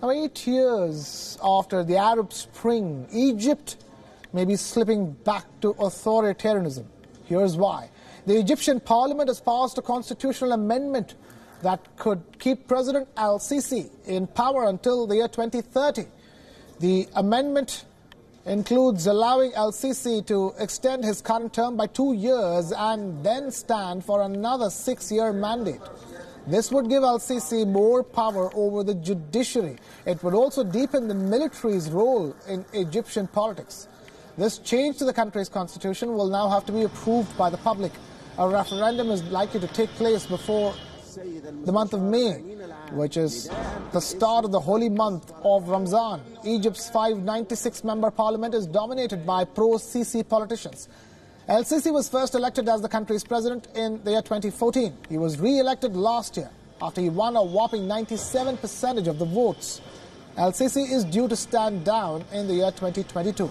Now, eight years after the Arab Spring, Egypt may be slipping back to authoritarianism. Here's why. The Egyptian parliament has passed a constitutional amendment that could keep President al Sisi in power until the year 2030. The amendment includes allowing al Sisi to extend his current term by two years and then stand for another six year mandate. This would give al Sisi more power over the judiciary. It would also deepen the military's role in Egyptian politics. This change to the country's constitution will now have to be approved by the public. A referendum is likely to take place before the month of May, which is the start of the holy month of Ramzan. Egypt's 596 member parliament is dominated by pro Sisi politicians. El Sisi was first elected as the country's president in the year 2014. He was re elected last year after he won a whopping 97% of the votes. El Sisi is due to stand down in the year 2022.